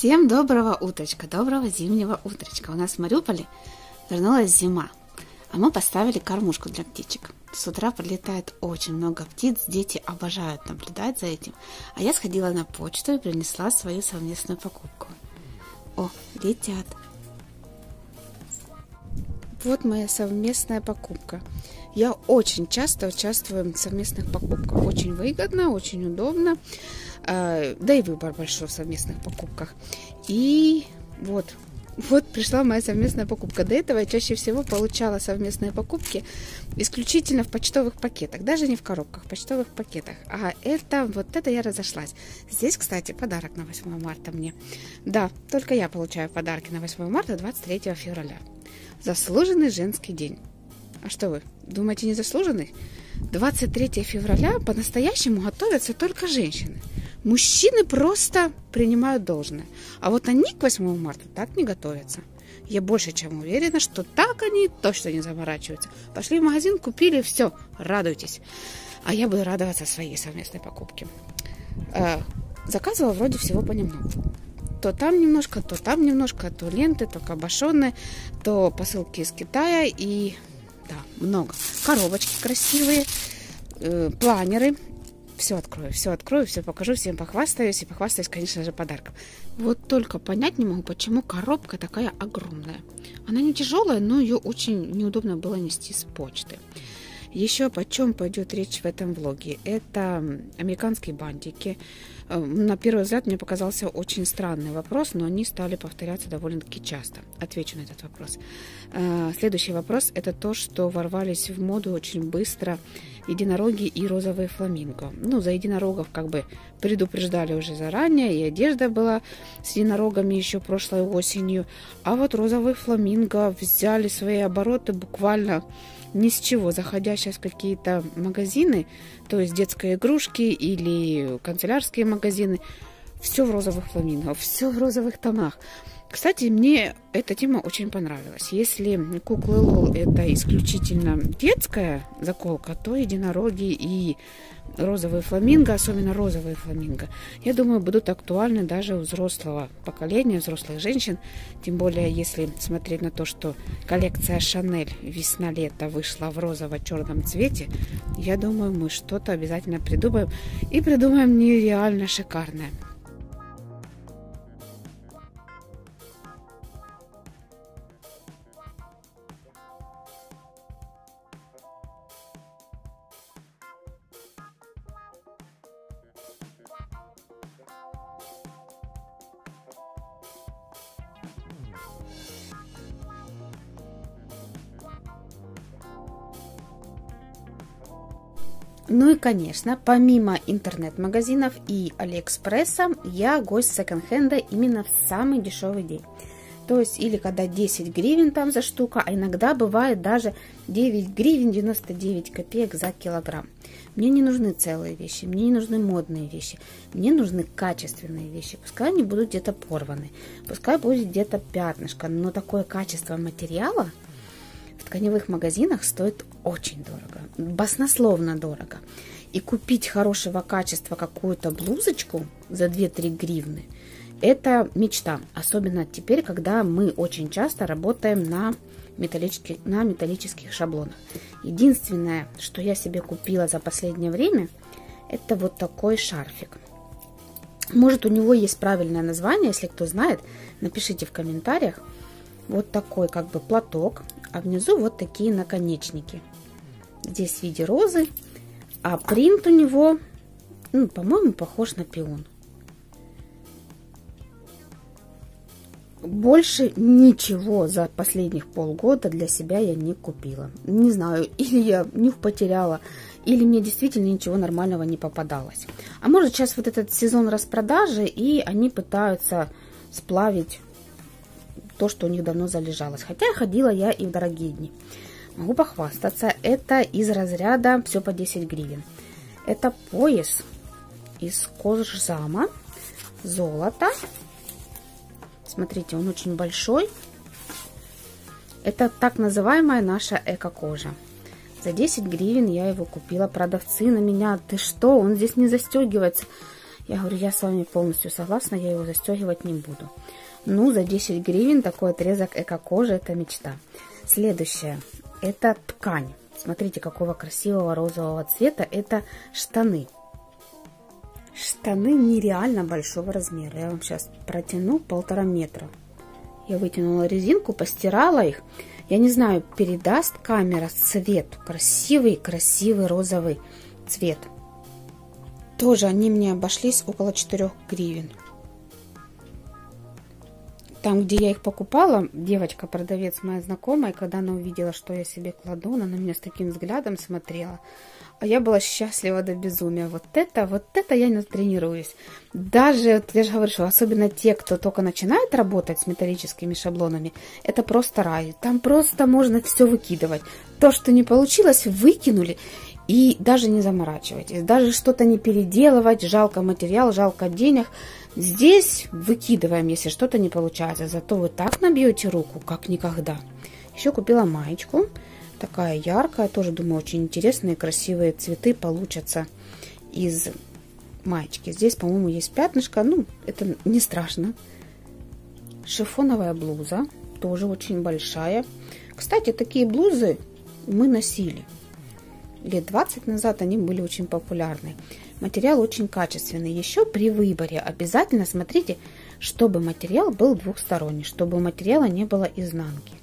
Всем доброго утречка, доброго зимнего утречка. У нас в Мариуполе вернулась зима, а мы поставили кормушку для птичек. С утра прилетает очень много птиц, дети обожают наблюдать за этим. А я сходила на почту и принесла свою совместную покупку. О, летят. Вот моя совместная покупка. Я очень часто участвую в совместных покупках. Очень выгодно, очень удобно. А, да и выбор большой в совместных покупках. И вот, вот пришла моя совместная покупка. До этого я чаще всего получала совместные покупки исключительно в почтовых пакетах, даже не в коробках, в почтовых пакетах. А это, вот это я разошлась. Здесь, кстати, подарок на 8 марта мне. Да, только я получаю подарки на 8 марта 23 февраля. Заслуженный женский день. А что вы, думаете, не заслуженный? 23 февраля по-настоящему готовятся только женщины. Мужчины просто принимают должное. А вот они к 8 марта так не готовятся. Я больше чем уверена, что так они точно не заморачиваются. Пошли в магазин, купили, все, радуйтесь. А я буду радоваться своей совместной покупке. Э, заказывала вроде всего понемногу. То там немножко, то там немножко, то ленты, то кабошоны, то посылки из Китая и да, много. Коробочки красивые, э, планеры. Все открою, все открою, все покажу, всем похвастаюсь и похвастаюсь, конечно же, подарком. Вот только понять не могу, почему коробка такая огромная. Она не тяжелая, но ее очень неудобно было нести с почты. Еще о чем пойдет речь в этом влоге. Это американские бантики. Э, на первый взгляд мне показался очень странный вопрос, но они стали повторяться довольно-таки часто. Отвечу на этот вопрос. Э, следующий вопрос – это то, что ворвались в моду очень быстро единороги и розовые фламинго. Ну, за единорогов как бы предупреждали уже заранее, и одежда была с единорогами еще прошлой осенью. А вот розовые фламинго взяли свои обороты буквально ни с чего, заходя сейчас в какие-то магазины, то есть детские игрушки или канцелярские магазины, все в розовых фламинго, все в розовых тонах. Кстати, мне эта тема очень понравилась. Если куклы Лол это исключительно детская заколка, то единороги и розовые фламинго, особенно розовые фламинго, я думаю, будут актуальны даже у взрослого поколения, взрослых женщин. Тем более, если смотреть на то, что коллекция Шанель весна-лето вышла в розово-черном цвете, я думаю, мы что-то обязательно придумаем. И придумаем нереально шикарное. Ну и, конечно, помимо интернет-магазинов и Алиэкспресса, я гость секонд-хенда именно в самый дешевый день. То есть, или когда 10 гривен там за штука, а иногда бывает даже 9 гривен 99 копеек за килограмм. Мне не нужны целые вещи, мне не нужны модные вещи, мне нужны качественные вещи. Пускай они будут где-то порваны, пускай будет где-то пятнышко, но такое качество материала – тканевых магазинах стоит очень дорого, баснословно дорого. И купить хорошего качества какую-то блузочку за 2-3 гривны – это мечта. Особенно теперь, когда мы очень часто работаем на металлических, на металлических шаблонах. Единственное, что я себе купила за последнее время, это вот такой шарфик. Может, у него есть правильное название, если кто знает, напишите в комментариях. Вот такой как бы платок а внизу вот такие наконечники. Здесь в виде розы, а принт у него, ну, по-моему, похож на пион. Больше ничего за последних полгода для себя я не купила. Не знаю, или я нюх потеряла, или мне действительно ничего нормального не попадалось. А может сейчас вот этот сезон распродажи, и они пытаются сплавить то, что у них давно залежалось. Хотя ходила я и в дорогие дни. Могу похвастаться, это из разряда все по 10 гривен. Это пояс из кожзама, золото. Смотрите, он очень большой. Это так называемая наша эко-кожа. За 10 гривен я его купила. Продавцы на меня, ты что, он здесь не застегивается. Я говорю, я с вами полностью согласна, я его застегивать не буду. Ну, за 10 гривен такой отрезок эко-кожи – это мечта. Следующее – это ткань. Смотрите, какого красивого розового цвета. Это штаны. Штаны нереально большого размера. Я вам сейчас протяну полтора метра. Я вытянула резинку, постирала их. Я не знаю, передаст камера цвет. Красивый, красивый розовый цвет. Тоже они мне обошлись около 4 гривен. Там, где я их покупала, девочка, продавец моя знакомая, когда она увидела, что я себе кладу, она на меня с таким взглядом смотрела. А я была счастлива до безумия. Вот это, вот это я не тренируюсь. Даже, я же говорю, что особенно те, кто только начинает работать с металлическими шаблонами, это просто рай. Там просто можно все выкидывать. То, что не получилось, выкинули. И даже не заморачивайтесь, даже что-то не переделывать, жалко материал, жалко денег. Здесь выкидываем, если что-то не получается. Зато вы так набьете руку, как никогда. Еще купила маечку, такая яркая, тоже думаю, очень интересные, красивые цветы получатся из маечки. Здесь, по-моему, есть пятнышко, ну, это не страшно. Шифоновая блуза, тоже очень большая. Кстати, такие блузы мы носили лет 20 назад они были очень популярны. Материал очень качественный. Еще при выборе обязательно смотрите, чтобы материал был двухсторонний, чтобы у материала не было изнанки.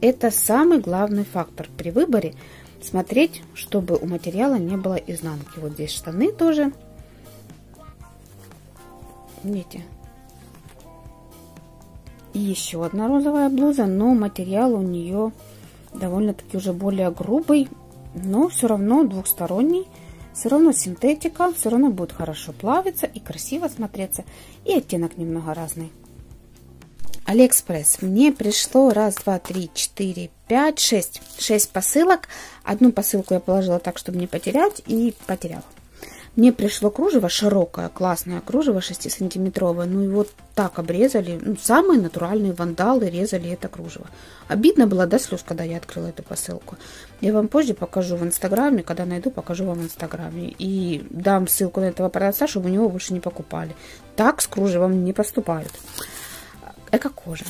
Это самый главный фактор при выборе. Смотреть, чтобы у материала не было изнанки. Вот здесь штаны тоже. Видите? И еще одна розовая блуза, но материал у нее довольно-таки уже более грубый но все равно двухсторонний, все равно синтетика, все равно будет хорошо плавиться и красиво смотреться, и оттенок немного разный. Алиэкспресс. Мне пришло раз, два, три, четыре, пять, шесть. Шесть посылок. Одну посылку я положила так, чтобы не потерять, и потеряла. Мне пришло кружево широкое, классное кружево 6-сантиметровое. Ну и вот так обрезали. Ну, самые натуральные вандалы резали это кружево. Обидно было до слез, когда я открыла эту посылку. Я вам позже покажу в инстаграме. Когда найду, покажу вам в инстаграме. И дам ссылку на этого продавца, чтобы у него больше не покупали. Так с кружевом не поступают. Эко-кожа.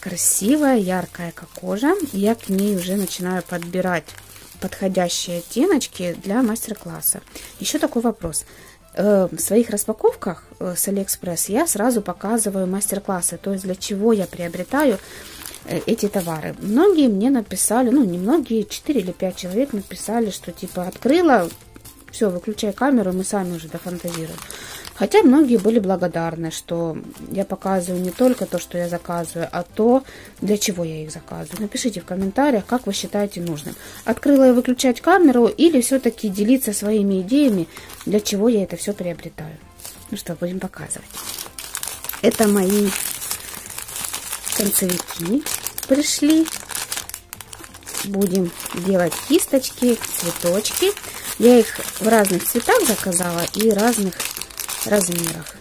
Красивая, яркая эко-кожа. Я к ней уже начинаю подбирать подходящие оттеночки для мастер-класса. Еще такой вопрос. Э, в своих распаковках э, с Алиэкспресс я сразу показываю мастер-классы, то есть для чего я приобретаю э, эти товары. Многие мне написали, ну не многие, 4 или 5 человек написали, что типа открыла, все, выключай камеру, мы сами уже дофантазируем. Хотя многие были благодарны, что я показываю не только то, что я заказываю, а то, для чего я их заказываю. Напишите в комментариях, как вы считаете нужным. Открыла я выключать камеру или все-таки делиться своими идеями, для чего я это все приобретаю. Ну что, будем показывать. Это мои концевики пришли. Будем делать кисточки, цветочки. Я их в разных цветах заказала и разных размерах.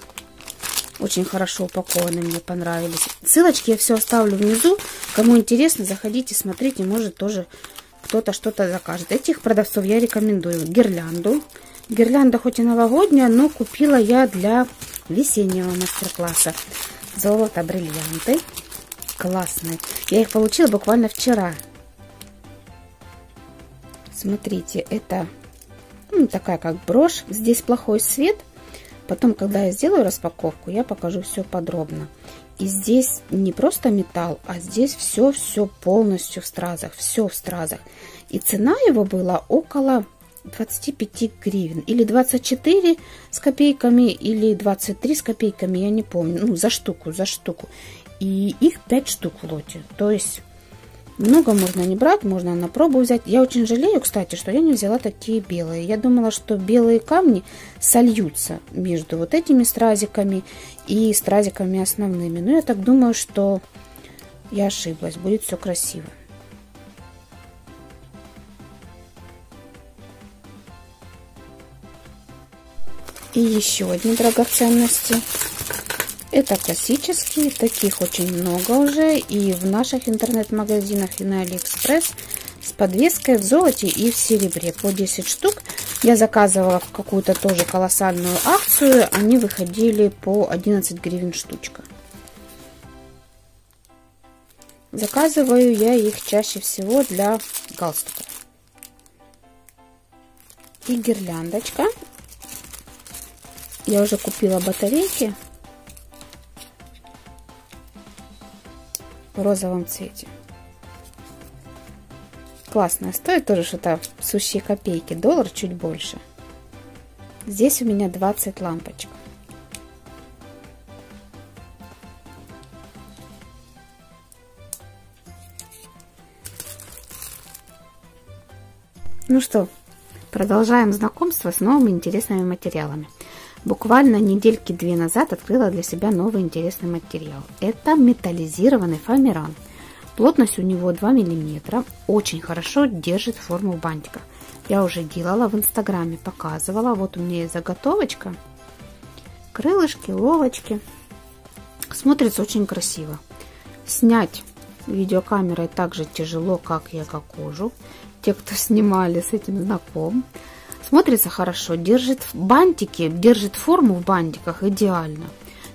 Очень хорошо упакованы, мне понравились. Ссылочки я все оставлю внизу. Кому интересно, заходите, смотрите, может тоже кто-то что-то закажет. Этих продавцов я рекомендую. Гирлянду. Гирлянда хоть и новогодняя, но купила я для весеннего мастер-класса. Золото, бриллианты. Классные. Я их получила буквально вчера. Смотрите, это ну, такая как брошь. Здесь плохой свет – Потом, когда я сделаю распаковку, я покажу все подробно. И здесь не просто металл, а здесь все-все полностью в стразах, все в стразах. И цена его была около 25 гривен, или 24 с копейками, или 23 с копейками, я не помню, ну, за штуку, за штуку. И их 5 штук в лоте, то есть много можно не брать, можно на пробу взять. Я очень жалею, кстати, что я не взяла такие белые. Я думала, что белые камни сольются между вот этими стразиками и стразиками основными. Но я так думаю, что я ошиблась. Будет все красиво. И еще одни драгоценности. Это классические, таких очень много уже. И в наших интернет-магазинах, и на Алиэкспресс с подвеской в золоте и в серебре по 10 штук. Я заказывала в какую-то тоже колоссальную акцию. Они выходили по 11 гривен штучка. Заказываю я их чаще всего для галстуков. И гирляндочка. Я уже купила батарейки в розовом цвете. Классная, стоит тоже что-то сущие копейки, доллар чуть больше. Здесь у меня 20 лампочек. Ну что, продолжаем знакомство с новыми интересными материалами. Буквально недельки две назад открыла для себя новый интересный материал. Это металлизированный фоамиран. Плотность у него 2 мм. Очень хорошо держит форму бантика. Я уже делала в инстаграме, показывала. Вот у меня есть заготовочка. Крылышки, ловочки. Смотрится очень красиво. Снять видеокамерой так же тяжело, как я как кожу те, кто снимали, с этим знаком. Смотрится хорошо, держит бантики, держит форму в бантиках идеально.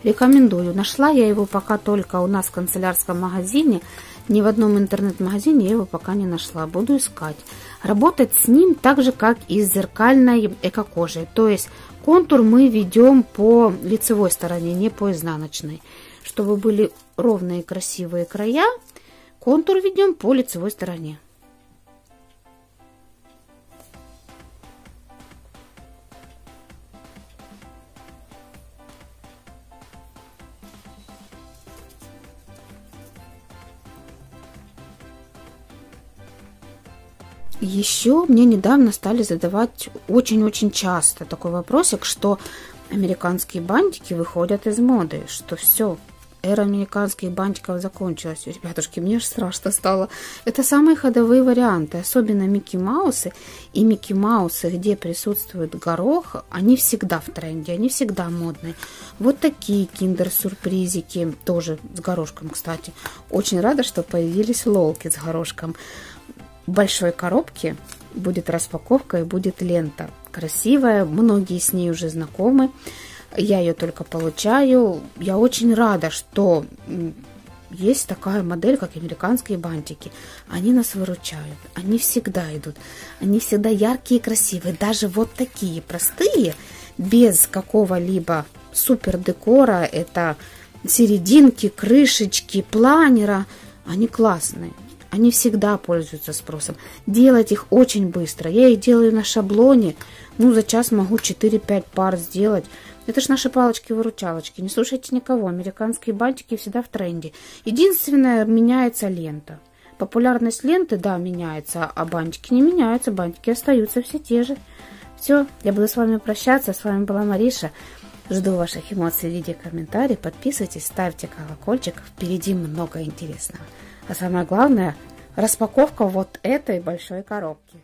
Рекомендую. Нашла я его пока только у нас в канцелярском магазине. Ни в одном интернет-магазине я его пока не нашла. Буду искать. Работать с ним так же, как и с зеркальной эко-кожей. То есть контур мы ведем по лицевой стороне, не по изнаночной. Чтобы были ровные красивые края, контур ведем по лицевой стороне. Еще мне недавно стали задавать очень-очень часто такой вопросик, что американские бантики выходят из моды, что все, эра американских бантиков закончилась. Ребятушки, мне же страшно стало. Это самые ходовые варианты, особенно Микки Маусы. И Микки Маусы, где присутствует горох, они всегда в тренде, они всегда модные. Вот такие киндер-сюрпризики, тоже с горошком, кстати. Очень рада, что появились лолки с горошком большой коробке будет распаковка и будет лента. Красивая, многие с ней уже знакомы. Я ее только получаю. Я очень рада, что есть такая модель, как американские бантики. Они нас выручают. Они всегда идут. Они всегда яркие и красивые. Даже вот такие простые, без какого-либо супер декора. Это серединки, крышечки, планера. Они классные. Они всегда пользуются спросом. Делать их очень быстро. Я их делаю на шаблоне. Ну, за час могу 4-5 пар сделать. Это ж наши палочки-выручалочки. Не слушайте никого. Американские бантики всегда в тренде. Единственное, меняется лента. Популярность ленты, да, меняется, а бантики не меняются. Бантики остаются все те же. Все, я буду с вами прощаться. С вами была Мариша. Жду ваших эмоций в виде комментариев. Подписывайтесь, ставьте колокольчик. Впереди много интересного. А самое главное, распаковка вот этой большой коробки.